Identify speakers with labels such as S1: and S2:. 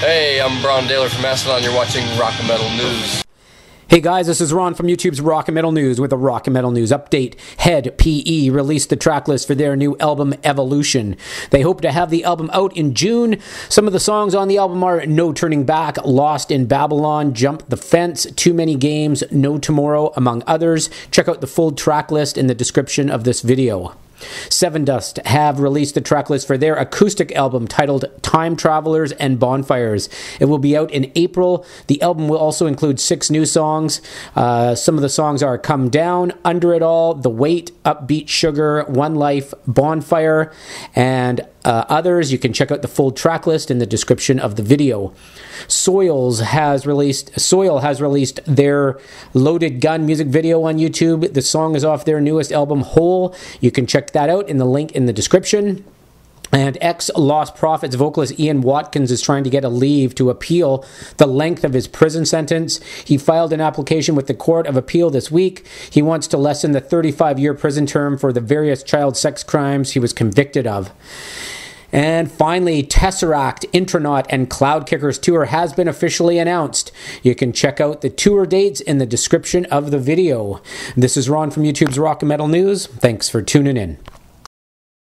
S1: Hey, I'm Brann Dailor from Mastodon. You're watching Rock and Metal News.
S2: Hey guys, this is Ron from YouTube's Rock and Metal News with a Rock and Metal News update. (hed)p.e. released the track list for their new album Evolution. They hope to have the album out in June. Some of the songs on the album are No Turning Back, Lost in Babylon, Jump the Fence, Too Many Games, No Tomorrow, among others. Check out the full track list in the description of this video. Sevendust have released the track list for their acoustic album titled Time Travelers and Bonfires. It will be out in April. The album will also include six new songs. Uh, some of the songs are Come Down, Under It All, The Wait, Upbeat Sugar, One Life, Bonfire, and uh, others. You can check out the full track list in the description of the video. Soils has released Soil has released their Loaded Gun music video on YouTube. The song is off their newest album Whole. You can check that out in the link in the description. And ex Lostprophets vocalist Ian Watkins is trying to get a leave to appeal the length of his prison sentence. He filed an application with the Court of Appeal this week. He wants to lessen the 35 year prison term for the various child sex crimes he was convicted of. And finally, Tesseract, Intronaut, and Cloudkicker's tour has been officially announced. You can check out the tour dates in the description of the video. This is Ron from YouTube's Rock and Metal News. Thanks for tuning in.